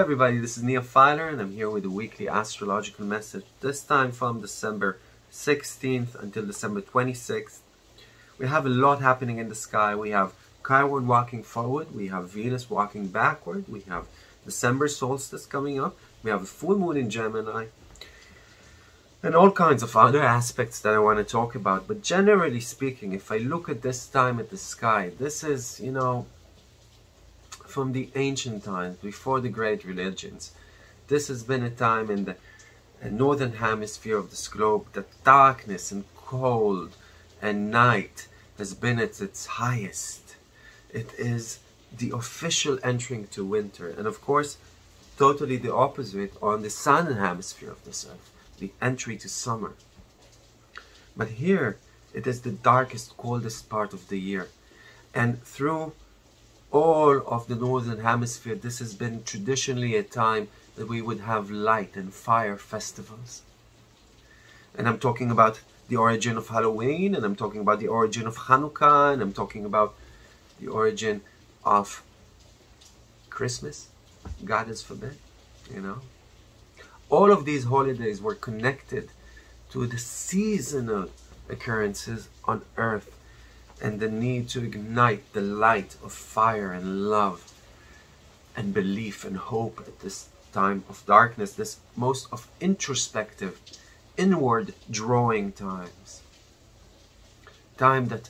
everybody, this is Nia Fyler and I'm here with a weekly astrological message, this time from December 16th until December 26th. We have a lot happening in the sky. We have Chiron walking forward, we have Venus walking backward, we have December solstice coming up, we have a full moon in Gemini, and all kinds of other aspects that I want to talk about. But generally speaking, if I look at this time at the sky, this is, you know, from the ancient times, before the great religions. This has been a time in the uh, northern hemisphere of this globe that darkness and cold and night has been at its highest. It is the official entering to winter, and of course, totally the opposite on the southern hemisphere of this earth, the entry to summer. But here, it is the darkest, coldest part of the year, and through all of the northern hemisphere, this has been traditionally a time that we would have light and fire festivals. And I'm talking about the origin of Halloween, and I'm talking about the origin of Hanukkah, and I'm talking about the origin of Christmas. God has forbid, you know. All of these holidays were connected to the seasonal occurrences on earth and the need to ignite the light of fire and love and belief and hope at this time of darkness, this most of introspective, inward drawing times. Time that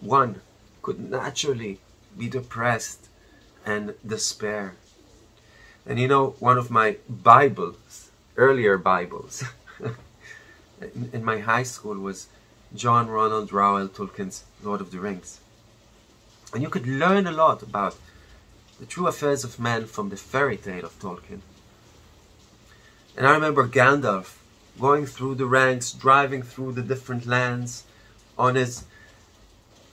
one could naturally be depressed and despair. And you know, one of my Bibles, earlier Bibles, in, in my high school was John Ronald Reuel Tolkien's Lord of the Rings. And you could learn a lot about the true affairs of men from the fairy tale of Tolkien. And I remember Gandalf going through the ranks, driving through the different lands on his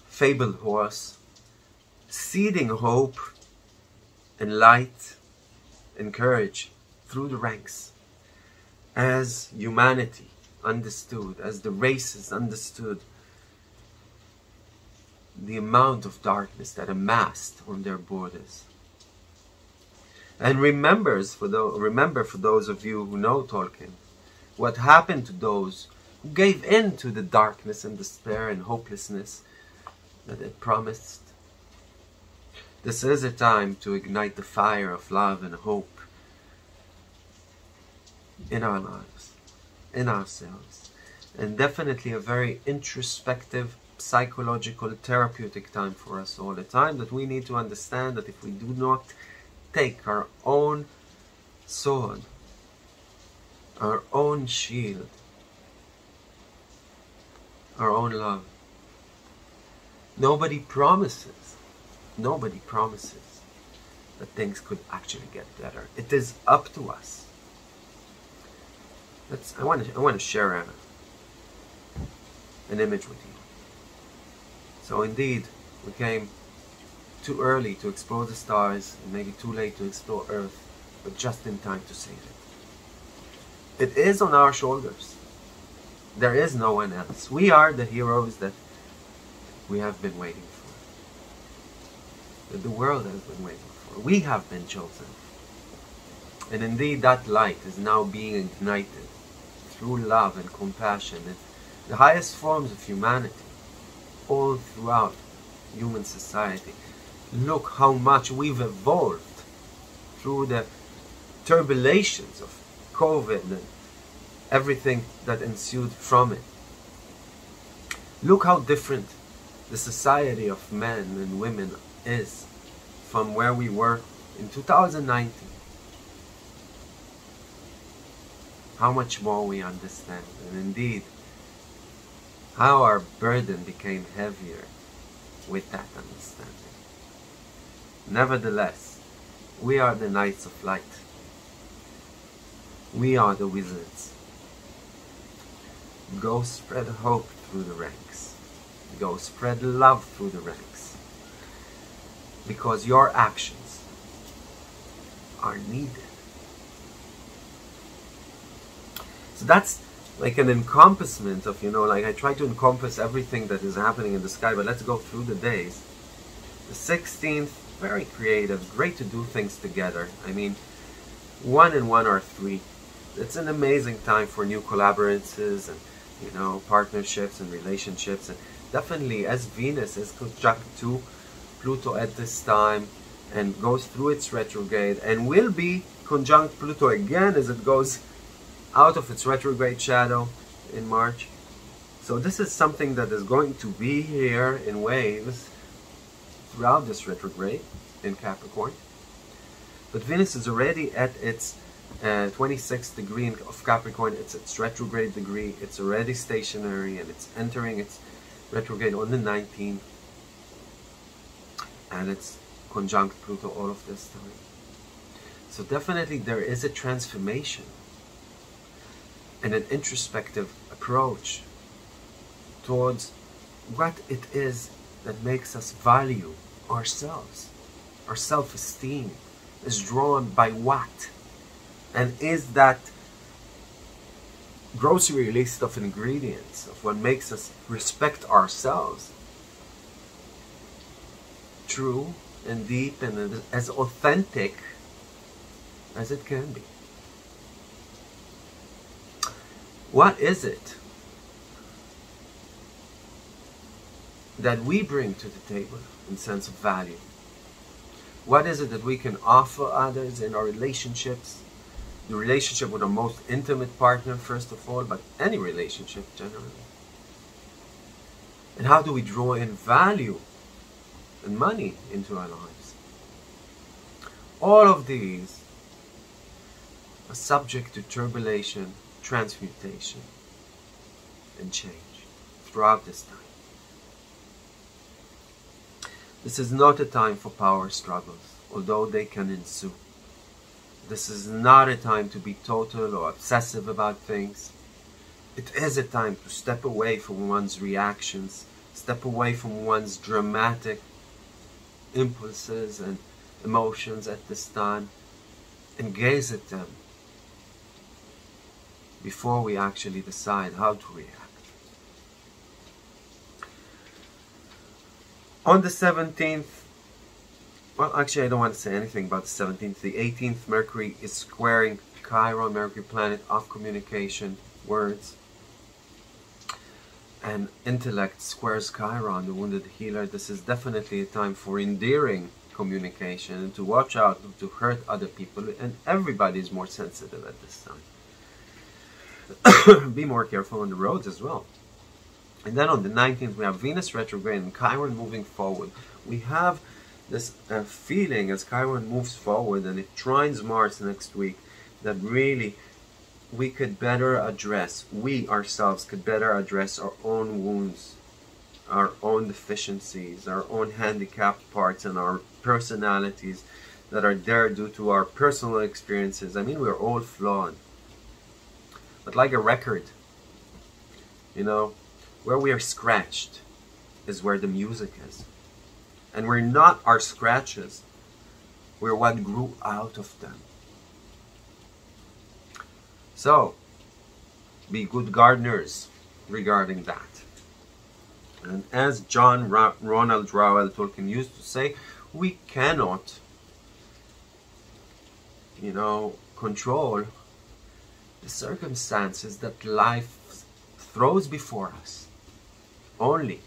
fable horse, seeding hope and light and courage through the ranks as humanity understood, as the races understood the amount of darkness that amassed on their borders. And remembers for those, remember for those of you who know Tolkien, what happened to those who gave in to the darkness and despair and hopelessness that it promised. This is a time to ignite the fire of love and hope in our lives in ourselves. And definitely a very introspective, psychological, therapeutic time for us all. the time that we need to understand that if we do not take our own sword, our own shield, our own love, nobody promises, nobody promises that things could actually get better. It is up to us Let's. I want to. I want to share a, an image with you. So indeed, we came too early to explore the stars, and maybe too late to explore Earth, but just in time to save it. It is on our shoulders. There is no one else. We are the heroes that we have been waiting for. That the world has been waiting for. We have been chosen. And indeed, that light is now being ignited through love and compassion the highest forms of humanity all throughout human society. Look how much we've evolved through the turbulations of COVID and everything that ensued from it. Look how different the society of men and women is from where we were in 2019. How much more we understand, and indeed, how our burden became heavier with that understanding. Nevertheless, we are the knights of light. We are the wizards. Go spread hope through the ranks. Go spread love through the ranks. Because your actions are needed. So that's like an encompassment of, you know, like I try to encompass everything that is happening in the sky, but let's go through the days. The 16th, very creative, great to do things together. I mean, one and one are three. It's an amazing time for new collaborances and you know partnerships and relationships and definitely as Venus is conjunct to Pluto at this time and goes through its retrograde and will be conjunct Pluto again as it goes out of its retrograde shadow in March. So this is something that is going to be here in waves throughout this retrograde in Capricorn. But Venus is already at its uh, 26th degree of Capricorn. It's its retrograde degree. It's already stationary and it's entering its retrograde on the 19th. And it's conjunct Pluto all of this time. So definitely there is a transformation and an introspective approach towards what it is that makes us value ourselves. Our self-esteem is drawn by what? And is that grocery list of ingredients of what makes us respect ourselves true and deep and as authentic as it can be? What is it that we bring to the table in sense of value? What is it that we can offer others in our relationships? The relationship with our most intimate partner, first of all, but any relationship generally. And how do we draw in value and money into our lives? All of these are subject to turbulation, transmutation, and change throughout this time. This is not a time for power struggles, although they can ensue. This is not a time to be total or obsessive about things. It is a time to step away from one's reactions, step away from one's dramatic impulses and emotions at this time, and gaze at them before we actually decide how to react. On the 17th, well, actually, I don't want to say anything about the 17th. The 18th, Mercury is squaring Chiron, Mercury planet of communication, words, and intellect squares Chiron, the wounded healer. This is definitely a time for endearing communication and to watch out to hurt other people. And everybody is more sensitive at this time. Be more careful on the roads as well. And then on the 19th, we have Venus retrograde and Chiron moving forward. We have this uh, feeling as Chiron moves forward and it trines Mars next week that really we could better address, we ourselves could better address our own wounds, our own deficiencies, our own handicapped parts, and our personalities that are there due to our personal experiences. I mean, we're all flawed. But like a record, you know, where we are scratched is where the music is. And we're not our scratches, we're what grew out of them. So, be good gardeners regarding that. And as John Ra Ronald Reuel Tolkien used to say, we cannot, you know, control the circumstances that life throws before us only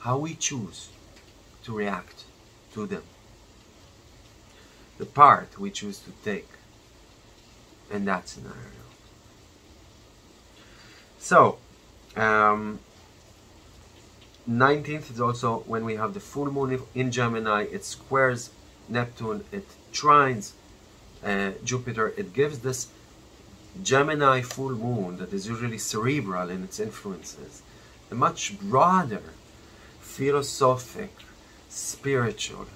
how we choose to react to them. The part we choose to take in that scenario. So, um, 19th is also when we have the full moon in Gemini. It squares Neptune, it trines uh, Jupiter. It gives this Gemini full moon that is usually cerebral in its influences a much broader philosophic, spiritual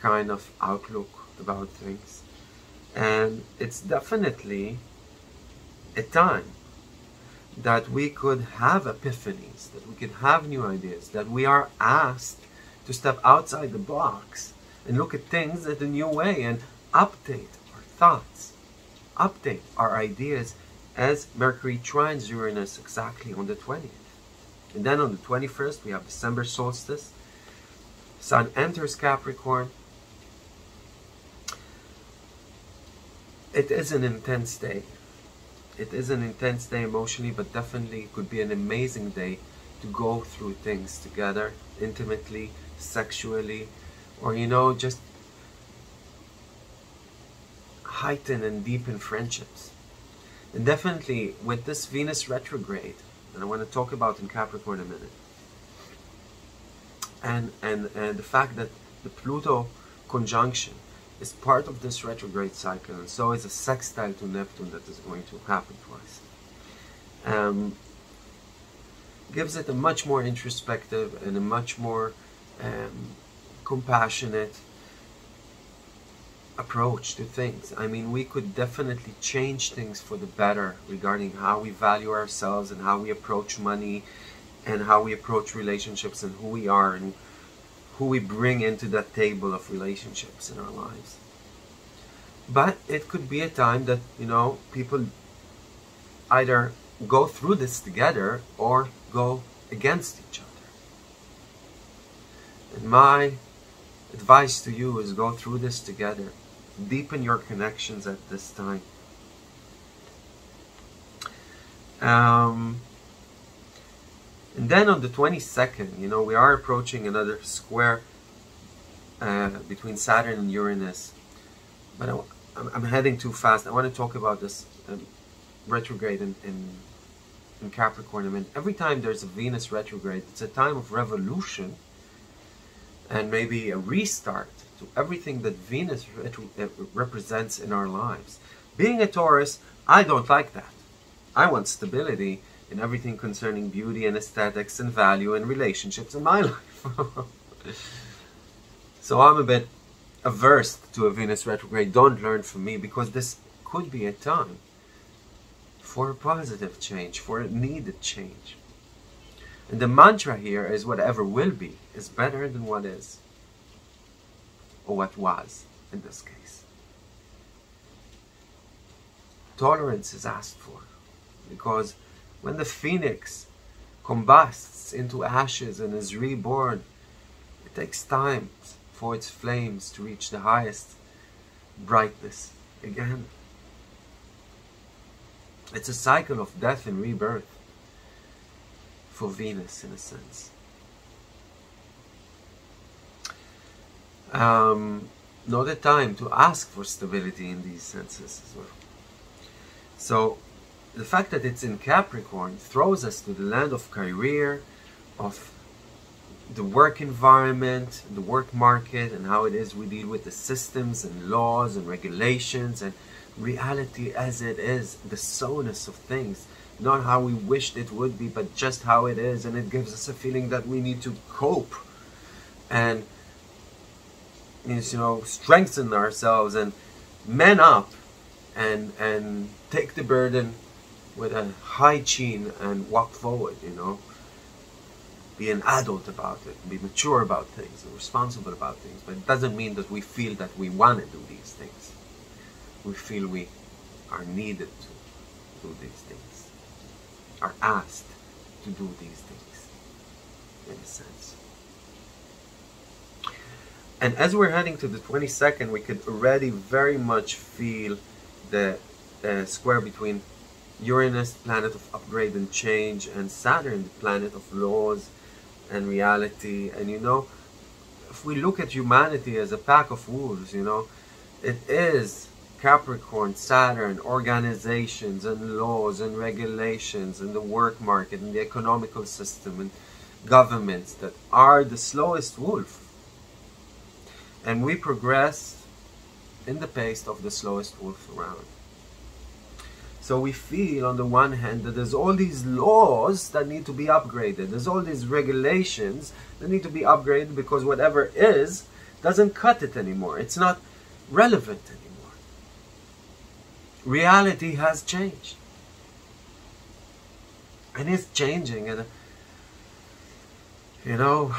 kind of outlook about things. And it's definitely a time that we could have epiphanies, that we could have new ideas, that we are asked to step outside the box and look at things in a new way and update our thoughts, update our ideas as Mercury trines Uranus exactly on the 20th. And then on the 21st, we have December solstice. Sun enters Capricorn. it is an intense day. It is an intense day emotionally, but definitely it could be an amazing day to go through things together, intimately, sexually, or you know, just heighten and deepen friendships. And definitely with this Venus retrograde, and I want to talk about in Capricorn in a minute, and, and, and the fact that the Pluto conjunction is part of this retrograde cycle, and so is a sextile to Neptune that is going to happen us. Um, gives it a much more introspective and a much more um, compassionate approach to things. I mean, we could definitely change things for the better regarding how we value ourselves and how we approach money and how we approach relationships and who we are and who we bring into that table of relationships in our lives. But it could be a time that, you know, people either go through this together or go against each other. And my advice to you is go through this together. Deepen your connections at this time. Um, and then on the 22nd, you know, we are approaching another square uh, between Saturn and Uranus. But I, am heading too fast. I want to talk about this um, retrograde in, in, in Capricorn. I mean, every time there's a Venus retrograde, it's a time of revolution and maybe a restart to everything that Venus represents in our lives. Being a Taurus, I don't like that. I want stability in everything concerning beauty and aesthetics and value and relationships in my life. so I'm a bit averse to a Venus retrograde. Don't learn from me because this could be a time for a positive change, for a needed change. And the mantra here is whatever will be is better than what is, or what was in this case. Tolerance is asked for because when the phoenix combusts into ashes and is reborn, it takes time for its flames to reach the highest brightness again. It's a cycle of death and rebirth for Venus in a sense. Um, not a time to ask for stability in these senses as well. So the fact that it's in Capricorn throws us to the land of career, of the work environment, the work market, and how it is we deal with the systems and laws and regulations and reality as it is, the sowness of things not how we wished it would be, but just how it is. And it gives us a feeling that we need to cope and you know strengthen ourselves and man up and and take the burden with a high chin and walk forward. You know, be an adult about it, be mature about things, and responsible about things. But it doesn't mean that we feel that we want to do these things. We feel we are needed to do these things are asked to do these things, in a sense. And as we're heading to the 22nd, we could already very much feel the uh, square between Uranus, planet of upgrade and change, and Saturn, the planet of laws and reality. And you know, if we look at humanity as a pack of wolves, you know, it is Capricorn, Saturn, organizations and laws and regulations and the work market and the economical system and governments that are the slowest wolf. And we progress in the pace of the slowest wolf around. So we feel on the one hand that there's all these laws that need to be upgraded. There's all these regulations that need to be upgraded because whatever is doesn't cut it anymore. It's not relevant anymore reality has changed. And it's changing and you know,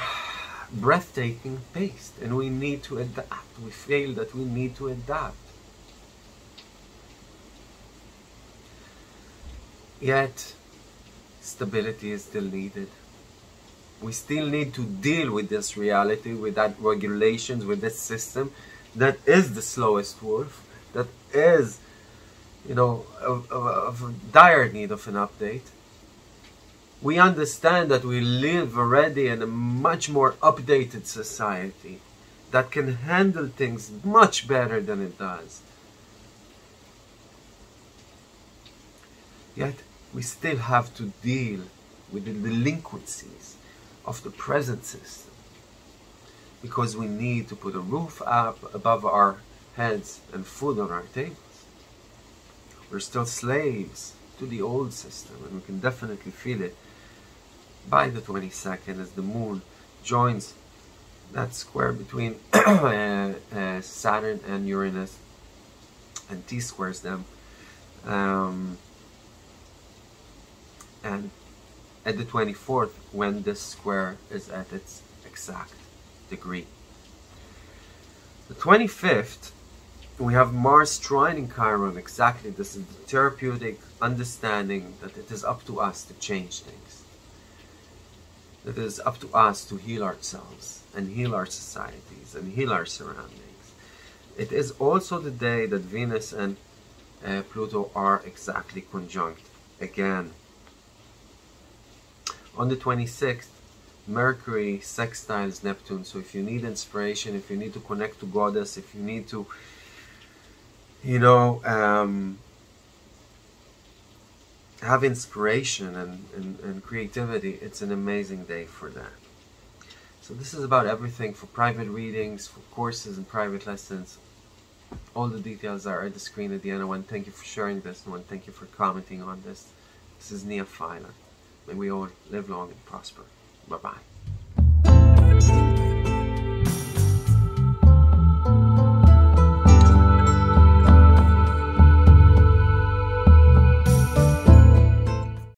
breathtaking pace. And we need to adapt. We feel that we need to adapt. Yet, stability is still needed. We still need to deal with this reality, with that regulations, with this system that is the slowest wolf, that is you know, of, of, of dire need of an update. We understand that we live already in a much more updated society that can handle things much better than it does. Yet we still have to deal with the delinquencies of the present system because we need to put a roof up above our heads and food on our tables. We're still slaves to the old system and we can definitely feel it by the 22nd as the moon joins that square between uh, uh, Saturn and Uranus and T squares them. Um, and at the 24th, when this square is at its exact degree. The 25th, we have Mars trining Chiron exactly. This is the therapeutic understanding that it is up to us to change things. It is up to us to heal ourselves and heal our societies and heal our surroundings. It is also the day that Venus and uh, Pluto are exactly conjunct again. On the 26th, Mercury sextiles Neptune. So if you need inspiration, if you need to connect to Goddess, if you need to, you know, um, have inspiration and, and, and creativity, it's an amazing day for that. So this is about everything for private readings, for courses and private lessons. All the details are at the screen at the end. I want to thank you for sharing this. I want to thank you for commenting on this. This is Nia Fyler. May we all live long and prosper. Bye bye.